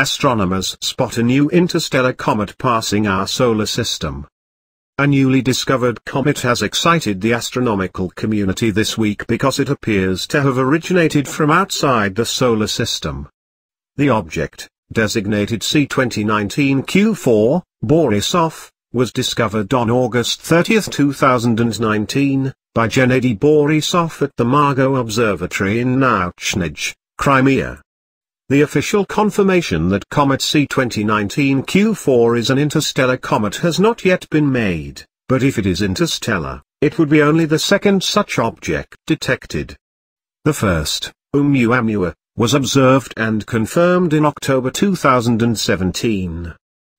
astronomers spot a new interstellar comet passing our solar system. A newly discovered comet has excited the astronomical community this week because it appears to have originated from outside the solar system. The object, designated C2019 Q4, Borisov, was discovered on August 30, 2019, by Gennady Borisov at the Margo Observatory in Nauchnij, Crimea. The official confirmation that comet C2019 Q4 is an interstellar comet has not yet been made, but if it is interstellar, it would be only the second such object detected. The first, Oumuamua, was observed and confirmed in October 2017.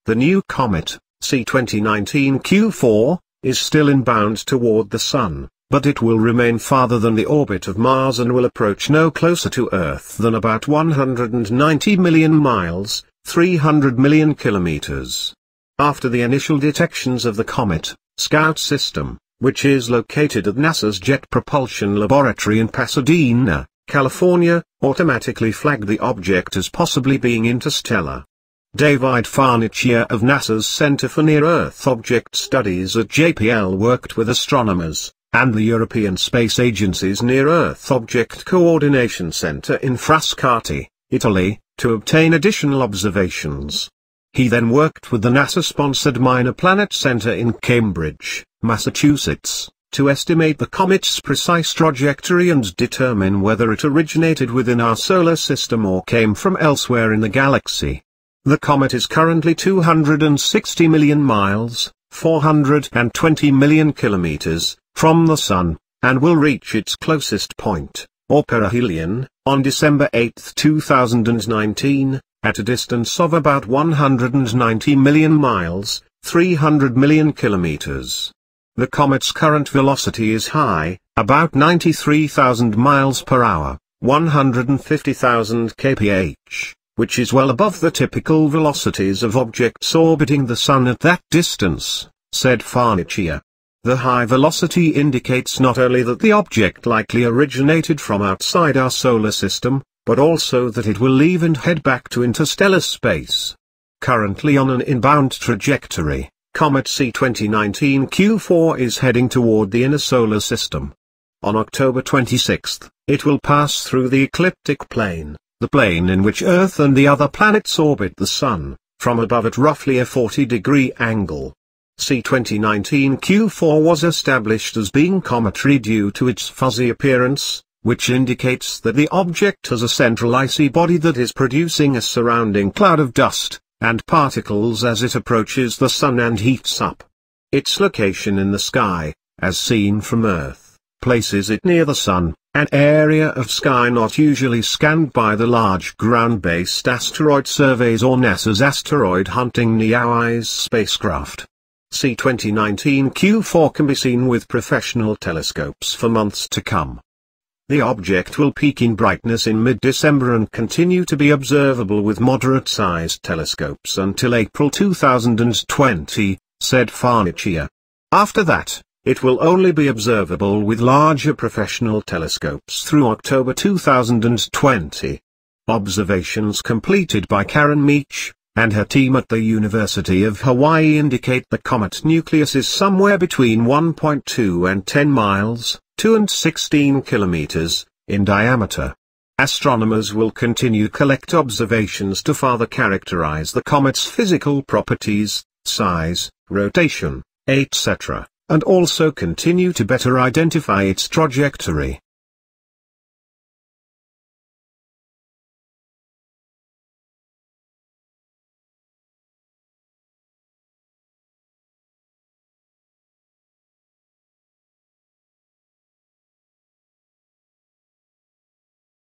The new comet, C2019 Q4, is still inbound toward the Sun, but it will remain farther than the orbit of Mars and will approach no closer to Earth than about 190 million miles, 300 million kilometers. After the initial detections of the comet, Scout system, which is located at NASA's Jet Propulsion Laboratory in Pasadena, California, automatically flagged the object as possibly being interstellar. David Farnocchia of NASA's Center for Near-Earth Object Studies at JPL worked with astronomers, and the European Space Agency's Near-Earth Object Coordination Center in Frascati, Italy, to obtain additional observations. He then worked with the NASA-sponsored Minor Planet Center in Cambridge, Massachusetts, to estimate the comet's precise trajectory and determine whether it originated within our solar system or came from elsewhere in the galaxy. The comet is currently 260 million miles, 420 million kilometers, from the Sun, and will reach its closest point, or perihelion, on December 8, 2019, at a distance of about 190 million miles, 300 million kilometers. The comet's current velocity is high, about 93,000 miles per hour, 150,000 kph, which is well above the typical velocities of objects orbiting the Sun at that distance, said Farnocchia. The high velocity indicates not only that the object likely originated from outside our solar system, but also that it will leave and head back to interstellar space. Currently on an inbound trajectory, Comet C2019 Q4 is heading toward the inner solar system. On October 26, it will pass through the ecliptic plane, the plane in which Earth and the other planets orbit the Sun, from above at roughly a 40 degree angle. C2019 Q4 was established as being cometary due to its fuzzy appearance, which indicates that the object has a central icy body that is producing a surrounding cloud of dust, and particles as it approaches the Sun and heats up. Its location in the sky, as seen from Earth, places it near the Sun, an area of sky not usually scanned by the large ground-based asteroid surveys or NASA's asteroid hunting NEOWISE spacecraft. C2019 Q4 can be seen with professional telescopes for months to come. The object will peak in brightness in mid-December and continue to be observable with moderate-sized telescopes until April 2020, said Farnocchia. After that, it will only be observable with larger professional telescopes through October 2020. Observations completed by Karen Meech, and her team at the University of Hawaii indicate the comet nucleus is somewhere between 1.2 and 10 miles, 2 and 16 kilometers, in diameter. Astronomers will continue collect observations to further characterize the comet's physical properties, size, rotation, etc., and also continue to better identify its trajectory.